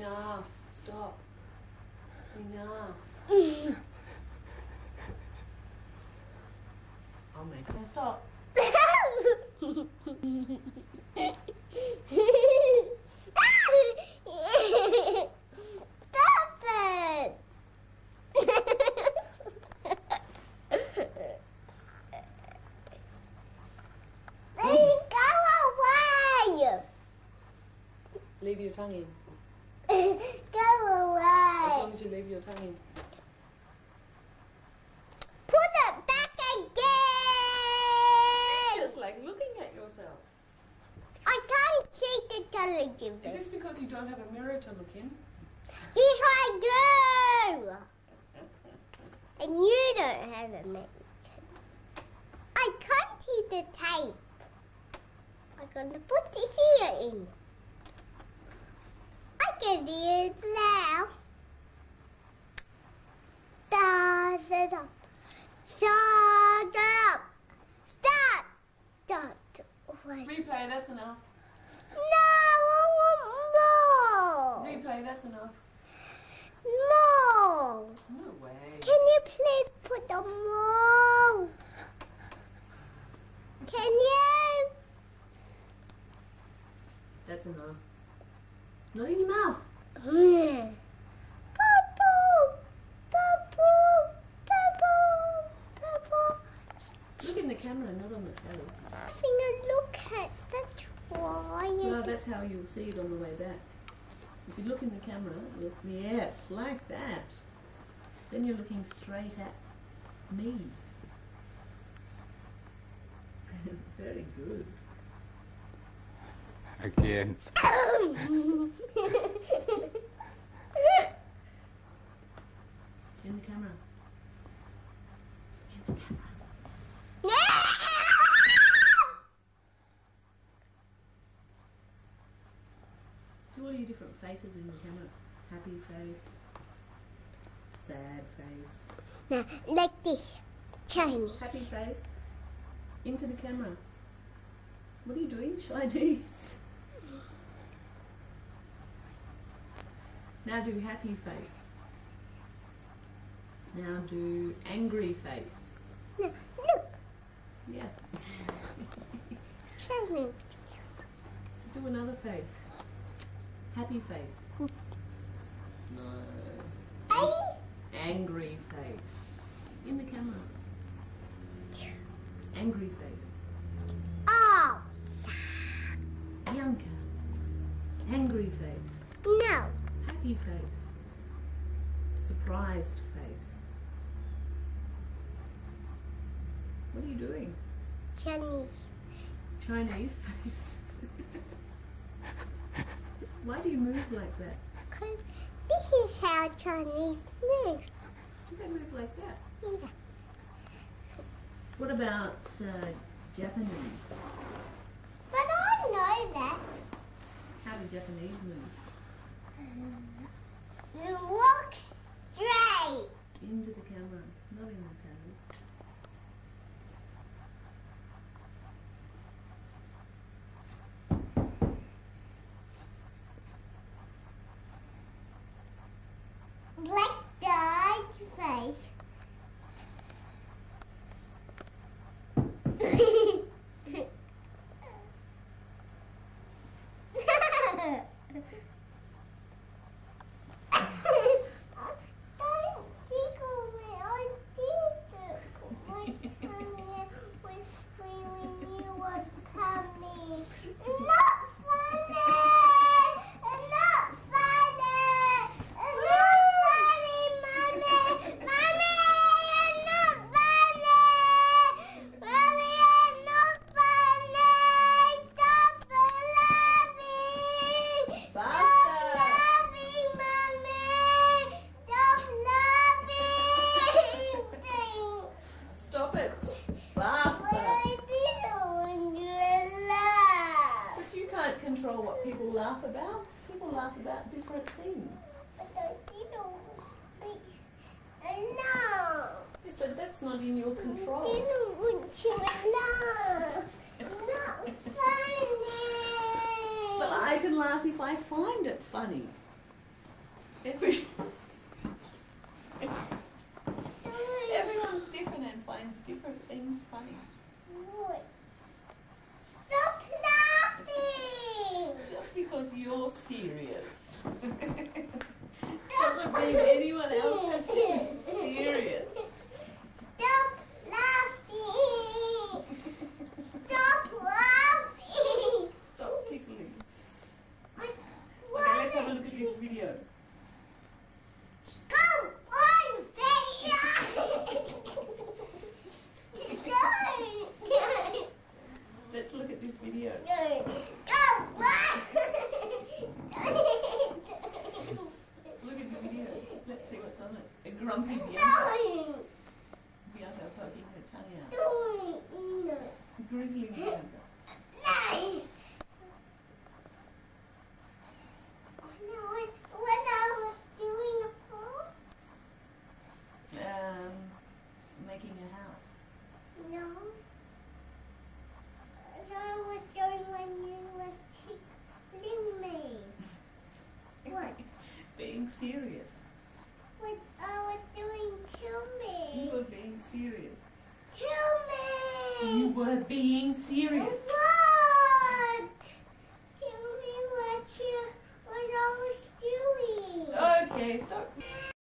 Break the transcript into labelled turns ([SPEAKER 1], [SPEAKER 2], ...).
[SPEAKER 1] Enough. Stop. Enough. I'll make it. Stop.
[SPEAKER 2] Stop it! Then go away!
[SPEAKER 1] Leave your tongue in.
[SPEAKER 2] Go
[SPEAKER 1] As
[SPEAKER 2] away!
[SPEAKER 1] long as you leave your tongue in.
[SPEAKER 2] Put it back again!
[SPEAKER 1] Just like looking at yourself.
[SPEAKER 2] I can't see the television.
[SPEAKER 1] Is this because you don't have a mirror to look in?
[SPEAKER 2] Yes, I do! And you don't have a mirror. I can't see the tape. I'm gonna put this here in. I can hear it now.
[SPEAKER 1] That's enough.
[SPEAKER 2] No, I want more.
[SPEAKER 1] Replay, that's enough.
[SPEAKER 2] More.
[SPEAKER 1] No way.
[SPEAKER 2] Can you please put the more? Can you?
[SPEAKER 1] That's enough. Not in your mouth. Hmm.
[SPEAKER 2] Purple, purple, purple, purple.
[SPEAKER 1] Look in the camera, not on the telly.
[SPEAKER 2] Having a look at the why.
[SPEAKER 1] No, that's how you'll see it on the way back. If you look in the camera, yes, like that. Then you're looking straight at me. Very good.
[SPEAKER 3] Again.
[SPEAKER 1] In the camera. In the camera. Do all your different faces in the camera. Happy face. Sad face.
[SPEAKER 2] now, like this. Chinese.
[SPEAKER 1] Happy face. Into the camera. What are you doing, Chinese? Now do happy face. Now do angry face.
[SPEAKER 2] Now, look.
[SPEAKER 1] Yes.
[SPEAKER 2] Chinese.
[SPEAKER 1] do another face. Happy face. No.
[SPEAKER 2] Hey.
[SPEAKER 1] Angry face. In the camera. Angry face.
[SPEAKER 2] Oh.
[SPEAKER 1] Bianca. Angry face.
[SPEAKER 2] No.
[SPEAKER 1] Happy face. Surprised face. What are you doing?
[SPEAKER 2] Chinese.
[SPEAKER 1] Chinese face. Why do you move like that?
[SPEAKER 2] Because this is how Chinese move.
[SPEAKER 1] Do they move like that?
[SPEAKER 2] Yeah.
[SPEAKER 1] What about uh, Japanese?
[SPEAKER 2] But I know that.
[SPEAKER 1] How do Japanese move?
[SPEAKER 2] You walk straight.
[SPEAKER 1] Into the camera, not in the telly.
[SPEAKER 2] Black dog face. Don't tickle me. I did it. My tummy was feeling you was coming. Not funny. Not funny. Not funny, mommy. Mommy, you're not funny. Mommy, you're not funny. Stop laughing. Stop
[SPEAKER 1] Basta!
[SPEAKER 2] laughing, mommy. Stop laughing.
[SPEAKER 1] Stop it!
[SPEAKER 2] What
[SPEAKER 1] Basta!
[SPEAKER 2] I did when you laugh.
[SPEAKER 1] But you can't control what people laugh about. People laugh about different things.
[SPEAKER 2] But I didn't. No.
[SPEAKER 1] Yes, in your control. But I can laugh if I find it funny. Every, everyone's different and finds different things funny.
[SPEAKER 2] Stop laughing!
[SPEAKER 1] Just because you're serious doesn't mean anyone else has to be serious.
[SPEAKER 2] Stop laughing! Stop laughing!
[SPEAKER 1] Stop tickling.
[SPEAKER 2] I
[SPEAKER 1] Okay, let's have a look at this video.
[SPEAKER 2] Go on, video! Sorry!
[SPEAKER 1] Let's look at this video.
[SPEAKER 2] Go!
[SPEAKER 1] Look at the video. Let's see what's on it. A grumpy Bianca. Bianca poking her tongue out.
[SPEAKER 2] No!
[SPEAKER 1] Grizzly Bianca.
[SPEAKER 2] No! What, what I was doing before?
[SPEAKER 1] Um, making a house.
[SPEAKER 2] No. What I was doing when you were tickling me. What?
[SPEAKER 1] Being serious.
[SPEAKER 2] What I was doing to
[SPEAKER 1] You
[SPEAKER 2] me.
[SPEAKER 1] serious.
[SPEAKER 2] To
[SPEAKER 1] You were being serious.